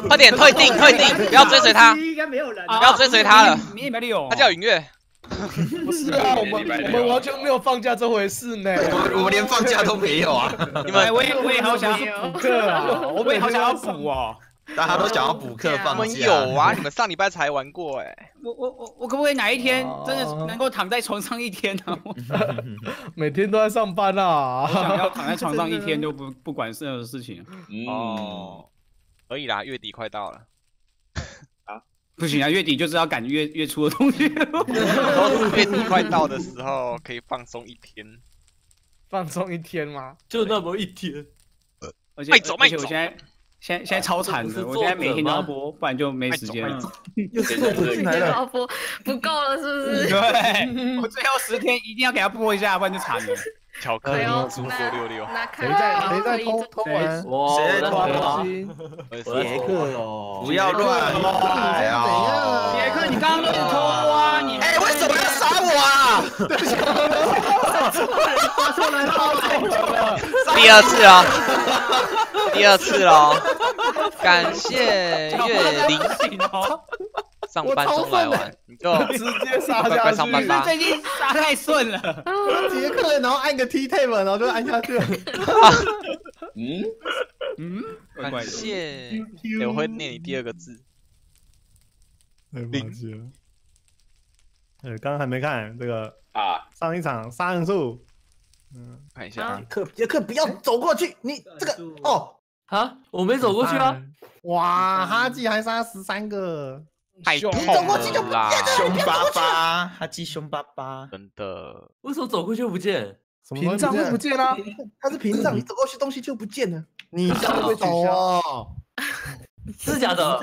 快点退订 退订，不要追随他，应该没有人。不要追随他了。你也没有，他叫云月，不是啊，我们我们完全没有放假这回事呢。我们连放假都没有啊！你们我也我也好想要补课啊，我也好想要补哦。大家都想要补课放假。们有啊，你们上礼拜才玩过哎。我我我我可不可以哪一天真的能够躺在床上一天呢？每天都在上班啊我，想要躺在床上一天就不不管任何事情。嗯，哦，可以啦，月底快到了，啊不行啊，月底就是要赶月月初的东西。月底快到的时候可以放松一天。放松一天吗？就那么一天。而且走而且慢走我现在现在现在超惨的，我现在每天都要播，不然就没时间了。又是我进今天都要播不够了，是不是？对，我最后十天一定要给他播一下，不然就惨了。巧克力。猪那六六。六，谁在谁在偷偷玩？谁在偷玩？我杰克哦，不要乱来啊！杰克，你刚刚都是偷杀我啊？第二次了，第二次了，感谢月零上班中来玩，你就直接杀快下快上班吧。是最近杀太顺了。杰克，然后按个 T tape，然后就按下去了。嗯，嗯，感的。谢，哎我会念你第二个字。太抱歉了。呃，刚刚还没看这个啊，上一场杀人术，嗯，看一下啊，克杰克，不要走过去，你这个哦，啊，我没走过去啊。哇，哈基还杀十三个，太痛了啦，凶巴巴，哈基凶巴巴。真的。为什么走过去就不见？什么屏障会不见啊？它是屏障，你走过去东西就不见了。你想会走哦？是假的？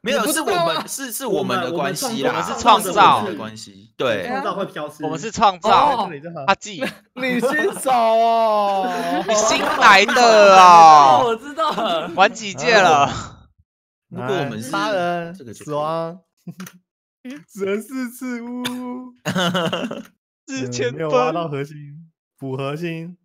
没有，是我们是是我们的关系啦，我们是创造的关系。对，创造会消失。我们是创哦造，阿纪，你新手哦，你新来的哦，哦，我知道了。玩几届了？如果我们是杀人这个就死亡嗯，死人四次，呜，之嗯前没有挖到核心，补核心，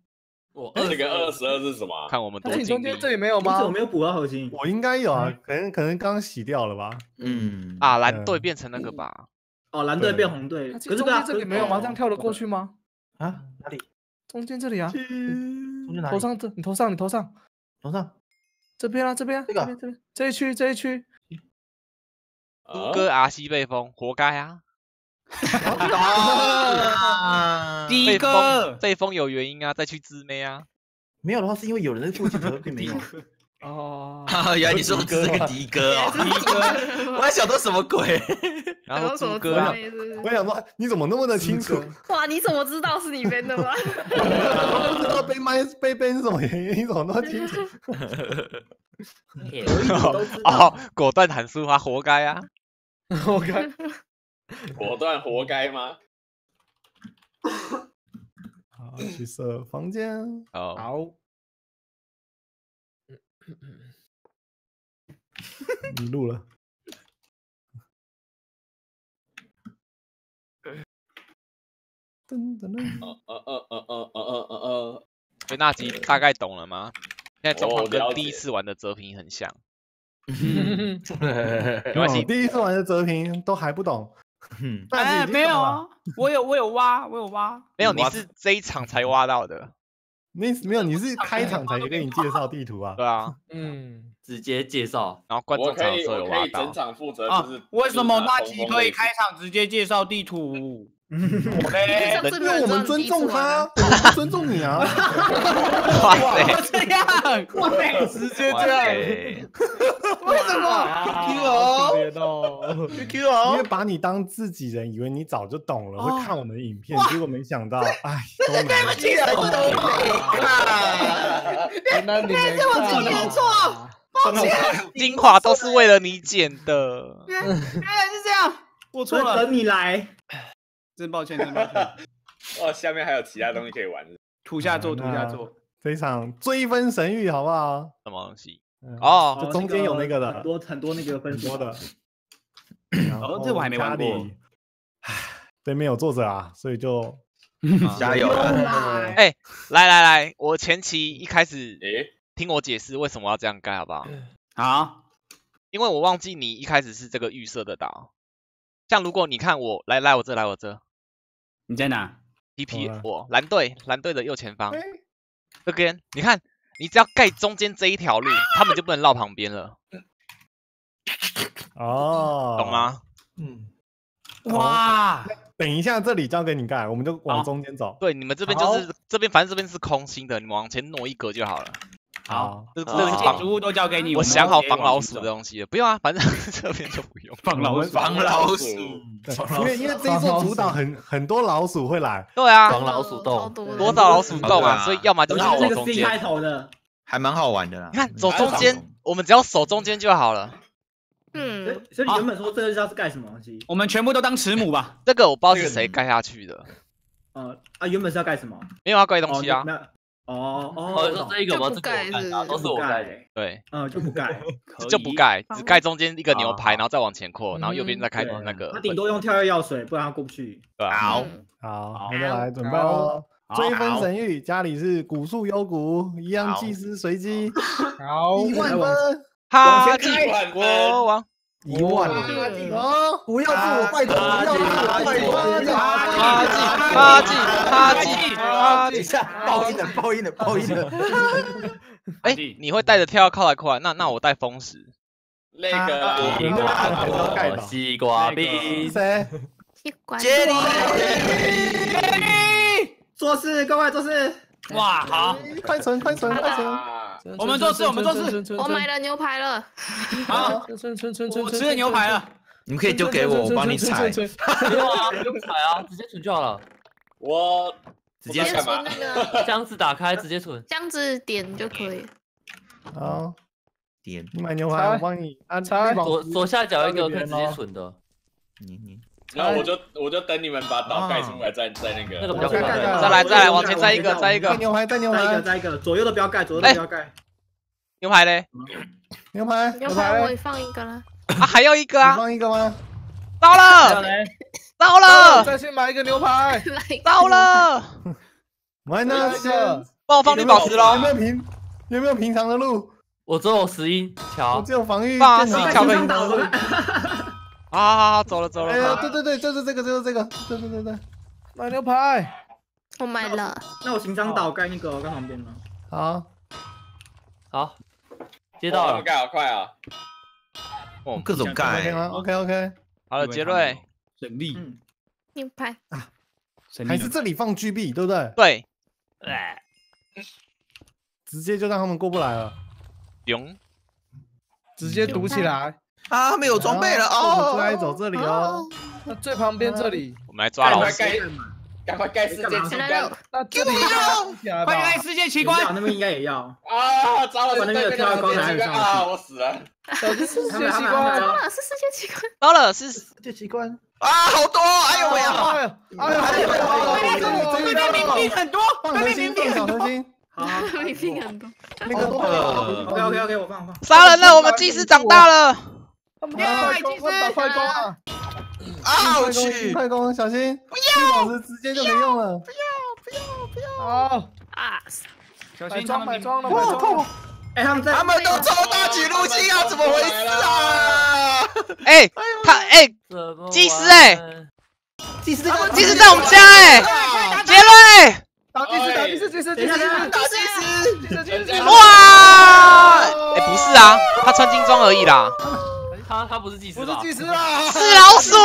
我这个二十二是什么啊？看我们多那你中间这里没有吗我？没有补到核心？我应该有啊，可能可能刚洗掉了吧？嗯，啊！蓝队变成那个吧？哦，蓝队变红队，可是中间这里没有吗？这样跳得过去吗？啊，哪里？中间这里啊，中间哪里？头上这，你头上，你头上头上。这边啊，这边啊，这个这边这边这一区这一区，哥阿西被封，活该啊！啊 第一被个封，被封有原因啊，再去自妹啊。没有的话，是因为有人在附近，并没有。哦，啊，原来你说的是这个迪哥哦，迪哥，我还想到什么鬼？然后什么猪哥我想说，你怎么那么的清楚？哇，你怎么知道是你编的吗？不知道被麦被被是什么原因，你怎么那么清楚？哦，果断喊出他活该啊！我看 果断活该吗？好，去设房间。哦，好，你录了。噔噔噔，呃呃呃呃呃呃呃呃，所以那集大概懂了吗？现在状况跟第一次玩的泽平很像，没没关系哦第一次玩的哲平都还不懂。嗯，哎，但是没有啊，我有我有挖，我有挖。没有，你是这一场才挖到的，你没有，你是开场才给你介绍地图啊。对啊，嗯，直接介绍。然后观我众场的时候有挖到以整，场负责，啊就是为什么那就是集可以开场直接介绍地图？因为我们尊重他，我们尊重你啊。哇塞，这样，哇塞，直接哇这样，为什么？好可怜哦，QQ 因哦为，把你当自己人，以为你早就懂了，哦会看我们的影片，结果没想到，哎，都没有。竟然都没看。原来你没看啊错，精华都是为了你剪的，原来是这样，我错了，等你来，真抱歉，真抱歉。哦，下面还有其他东西可以玩。土下座，土下座。非常追分神域，好不好？什么东西？嗯，哦，就中间有那个的很多很多那个分数很多的。哦这我还没玩过对面有作者啊，所以就加油啊！哎，来来来，我前期一开始诶，听我解释为什么要这样盖，好不好？好，因为我忘记你一开始是这个预设的岛。像如果你看我来来我这来我这你在哪？，TP 我蓝队蓝队的右前方哎这边，你看你只要盖中间这一条路，他们就不能绕旁边了，哦，懂？吗？嗯，哇，等一下，这里交给你盖，我们就往中间走。对，你们这边就是这边，反正这边是空心的，你们往前挪一格就好了。好，这这好是防建筑物都交给你。我想好防老鼠的东西了，不用啊，反正这边就不用。防老鼠，防老鼠，因为因为这一座主岛很很多老鼠会来，对啊，防老鼠洞多少老鼠洞啊，所以要么就是走中 C 开间。头的，还蛮好玩的啦。你看走嗯中间，我们只要守中间就好了。嗯，所以你原本说这个要是盖什么东西？我们全部都当慈母吧。这个我不知道是谁盖下去的，呃啊，原本是要盖什么？没有要盖东西啊哦。。哦哦，哦，说这一个吗？这个我盖的啊，盖是？都是我盖。的。对，嗯，就不盖，就不。盖，只盖中间一个牛排，然后再往前扩，然后右边再开对那个他。顶多用跳跃药水，不然他过不去。好，嗯。好，我们来准备喽。好。追风神域，家里是古树幽谷，一样好。祭司随机，好，一万分，哈基国王，一万嗯哦，不要助我，拜托，不要助我，拜托，哈基哈基哈基等一下，爆音了，爆音了，爆音了。哎，你会带着跳靠来靠来，那那我带风石。那个啦赢了盖吧。西瓜冰，谁？西瓜接力做事，各位做事。哇，好，快存，快存，快存！啊，我们做事我们做事。我买了牛排了，好，存存存存我吃了牛排了。你们可以丢给我，我帮你踩，不用啊，不用踩啊，直接存就好了。我直接我干嘛存那个 箱子打开直接存。箱子点就可以。好，点你买牛排，我帮你左左下角一个可以直接存的，你你然后我就我就等你们把岛盖出来，再再那个。再来再来，往前再一个再一个牛排，再牛再一个，再一个，左右的不要盖，左右的不要盖。牛排嘞？牛排，牛排我也放一个了，啊，还要一个啊！放一个吗？到了，到了，再去买一个牛排，到了！买那一个帮我放绿宝石喽有没！有平？有没有平常的路？我只有十一我只，有防御放啊箭塔是巧克力上岛了。好好好，走了走了。哎呀，对对对，就是这个，就是这个，对对对对，买牛排，我买了，那我行商岛盖那个我盖旁边了。好，好，接到了。盖好快啊！哦各种盖，吗？OK OK，好了，杰瑞，省力，嗯，牛排省力还是这里放 GB 对不对？对，哎，直接就让他们过不来了。用，直接堵起来。啊，没有装备了哦，最爱哦。走这里哦。那最旁边这里，我们来抓老鼠。赶快盖，世界奇观来了，那这里应该堵起来世界奇奇观观。那边应该也要。啊！糟了，把那边有跳高台啊！我死了。小世界奇观。们他们到了是世界奇观，到了，是世界奇观，啊，好多！哎呦喂呀！哎呦，哎呦，哎呦，哎呦，这里对面明很多，放核心，放小核心，好明明很多，那个呃，，OK OK OK，我放我放。杀人了，我们祭司长大了。他们打快攻，他们打快攻啊！啊，快攻，我去！快攻，小心！不要，绿宝石直接就可以用了。好，啊，小买装心他们买装了，买装了。哎，他们在他们都抽大举入侵啊，怎么回事啊？哎，他哎，怎么祭司哎玩祭司祭司在我们家哎，杰瑞，打第四，打第四，第四，第四，大祭司，第四，第四。哇！哎，不是啊，他穿金装而已啦。他他不是祭司吧？不是祭司啦，是老鼠。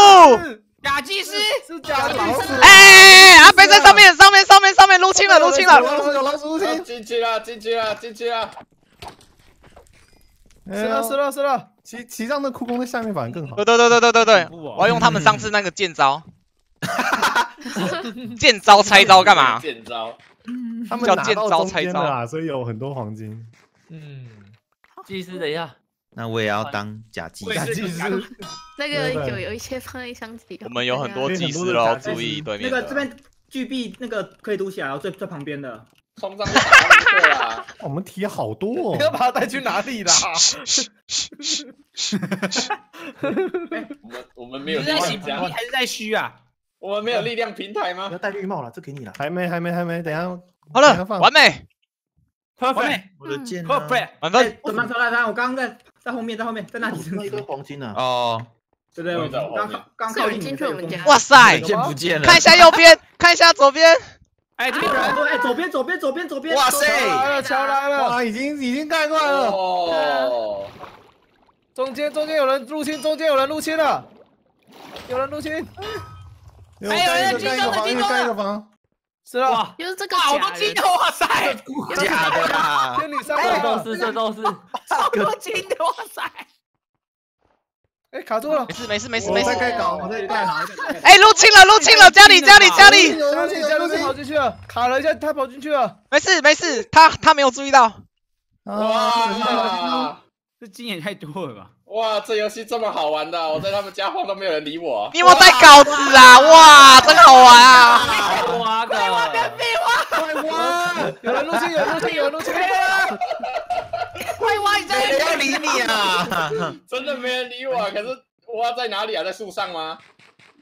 假祭司，是假老鼠。哎，阿飞在上面，上面，上面，上面入侵了，入侵了。有老鼠入啊侵。进去了，进去了，进去了！是了，是了，是了。骑骑上那酷宫在下面反而更好对。对对对对对我要用他们上次那个剑招。剑招拆招干嘛？剑招，他们拿叫剑到中招拆招间的啦，所以有很多黄金。嗯，祭司等一下，那我也要当假祭司。假祭司，那个有有一些放在箱子里。我们有很多对祭司喽，注意对面的。那个这边巨币那个可以堵起来哦，最最旁边的。冲上去打他们队啊！我们提好多哦。你要把他带去哪里啦？我们我们没有你是在洗力量加，皮还是在虚啊？我们没有力量平台吗不要？戴绿帽了，这给你了。还没，还没，还没，等一下。好了，等一下放完美，完 perfect 美我的剑呢？perfect，满分。怎么说来看？我刚刚在在后面，在后面，在那里那一堆黄金啊！哦，对对，我在我后面刚刚是有人靠近进去我们家哇塞，见不见了？看一下右边，看一下左边，哎，这边有人，哎，左边，左边，左边，左边！哇塞来了，桥来了，哇，已经已经盖过来了。哦，中间中间有人入侵，中间有人入侵了，有人入侵，还有人进一个房，一个盖一个房。是啊，哇，就是这个好，多金的，哇塞，假的啦！天女三这 都，是这都是，好多金的，哇塞！哎，卡住了没，事没事没事我没事。在盖稿，我在盖。哎，入侵了入侵了，家里家里家里，家里家里跑进去了，卡了一下，他跑进去了，没事没事，他他没有注意到。啊，哇这经验太多了吧？哇，这游戏这么好玩的，我在他们家晃都没有人理我。你有没有带稿子啊？哇，真好玩啊！挖个，快挖！有人入侵，有人入侵，有人入侵，快挖一下！谁要理你啊？真的没人理我，可是挖在哪里啊？在树上吗？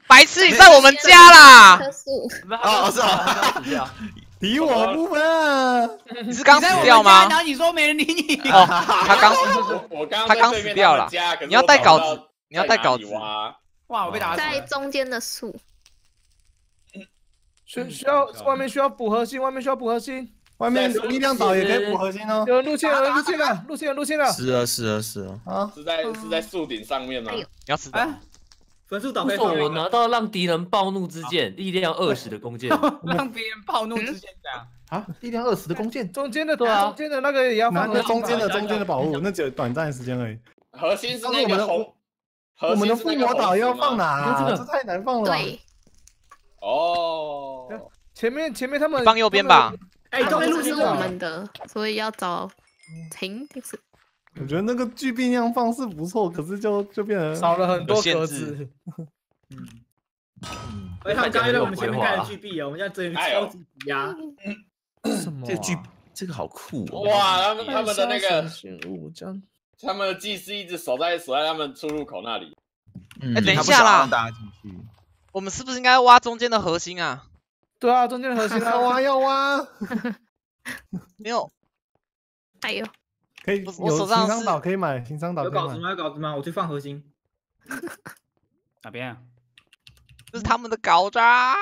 白痴，你在我们家啦！棵树，哦是啊死掉，理我部分啊！你是刚死掉吗然？后你说没人理你，哦，他刚我 我刚他刚死掉了你要带稿子你要带稿子。哇，我被打死了。在中间的树，需需要外面需要补核心，外面需要补核心，外面力量岛也可以补核心哦。有人入侵，有人入侵了，入侵了，入侵了，是啊是啊是啊，啊，是在是在树顶上面吗？你要死的。哎，分数岛不错，可以放吗我拿到让敌人暴怒之剑，力量二十的弓箭，让敌人暴怒之箭这样。啊，力量二十的弓箭，中间的对啊。中间的那个也要拿中间的中间的宝物，那只有短暂的时间而已。核心是我们的那个红，我们的附魔岛要放哪啊？这个这太难放了。对，哦，前面前面他们放右边吧。哎，这边路是我们的，所以要找停，就是我觉得那个巨币那样放是不错，可是就就变成少了很多有限制格子，哎，他们刚刚在我们前面盖了巨币哦，我们现在真的超级挤压。什么这个巨这个好酷哦！哇，他们他们的那个五张，他们的祭司一直守在守在他们出入口那里。嗯哎等一下啦。我们是不是应该挖中间的核心啊？对啊，中间的核心要挖要挖，没有，哎呦，可以我我手上是情商岛可以买，情商岛可以买。有稿子吗？有稿子吗？我去放核心。哪边啊？这是他们的稿子啊！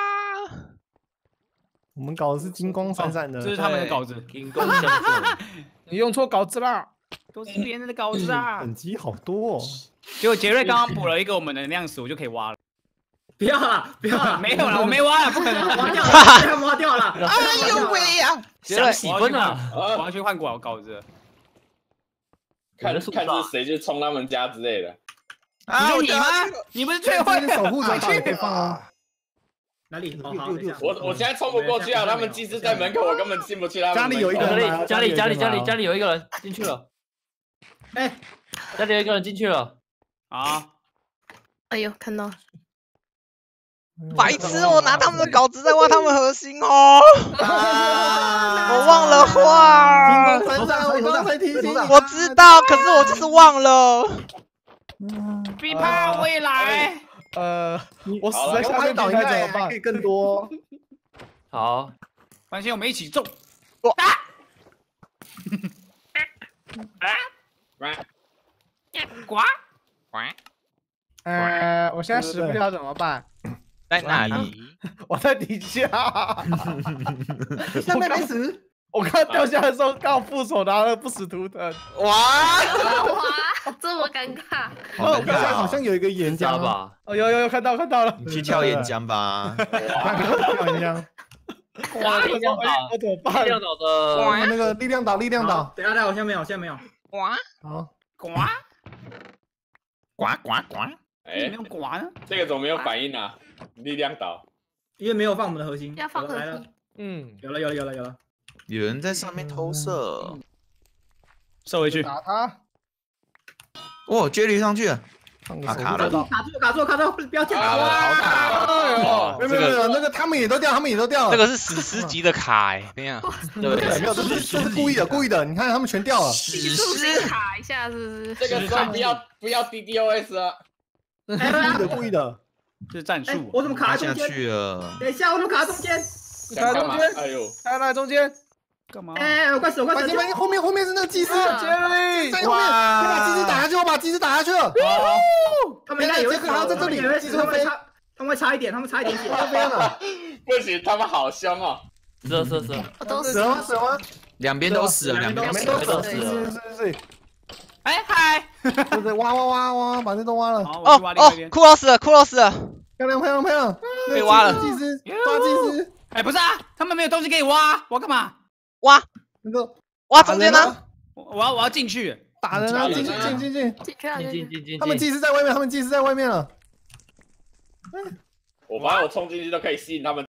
我们搞的是金光闪闪的这，是他们的稿子，金光相助。你用错稿子啦，都是别人的稿子啊。等级好多哦。结果杰瑞刚刚补了一个我们的能量石，我就可以挖了。不要了，不要了，没有了，我没挖了，不可能。挖掉了，挖掉了。哎呦喂呀！想喜分啊！我要去换稿稿子了。看看是谁去冲他们家之类的。啊，你吗？你不是最会守护者岛也可以放啊。哪里？我我现在冲不过去啊！他们机子在门口，我根本进不去他们。家里有一个家人家里家里家里家家里有一个人进去了，哎，家里有一个人进去了，啊！哎呦，看到白痴，我拿他们的稿子在挖他们核心哦，啊我忘了画。我刚才提醒。我知道，可是我就是忘了。嗯比怕未来。呃，我死在下面岛应该怎么办？更多。好，放心，我们一起中。呱！呃，我现在死不掉怎么办？在哪里？我在底下，下面没死，我刚掉下来的时候刚好副手拿了不死图腾，哇，哇，这么尴尬，哦，好尴尬哦！好像有一个岩浆吧，哦，有有有看到看到了，你去跳岩浆吧。跳岩浆。哇，力量岛，我怎么办力？量岛的那个力量岛，力量岛。等一下，等一下，我现在没有，现在没有。哇，好，呱！呱呱呱！哎没，有呱呢？这个怎么没有反应啊？力量岛，因为没有放我们的核心。要放核来了心，嗯，有了，有了，有了，有了。有人在上面偷射。射回去。打他，哇，接力上去了。卡住，卡住，卡住！不要进啊，好卡哎呦哦！没有没有没有，那个他们也都掉，他们也都掉了。这个是史诗级的卡哎，等一下，对没有，这是这是故意的，故意的。你看他们全掉了。史是不是卡一下？是不这是？个算不要不要 DDoS 啊！故意的，故意的。这是战哎术，。我怎么卡卡下在中间？去了。等一下，我怎么卡在中间？卡中间？哎呦，他在中间，干嘛？哎，我快死，我快死反正！反正后面后面是那个祭司，杰瑞，在后面，我把祭司打下去，我把祭司打下去了。他们应该有一杰克还要在这里他们差，他们会差一点，他们差一点点。他飞了，不行，他们好凶哦。射射射，我都死了吗？死了吗？两边都死了，两两边边都死了。没都死，是是是哎嗨！是，对对，挖挖挖挖，把这都挖了，哦哦，边。骷髅死了，骷髅死了，漂亮漂亮漂亮，被挖了祭司抓祭司，哎，不是啊，他们没有东西可以挖，我要干嘛？挖那个挖，中间呢？我我要我要进去。打人啊，进去进进进，进！进进去进进进他们进，祭司在外面，他们祭司在外面了。我马上我冲进去都可以吸引他们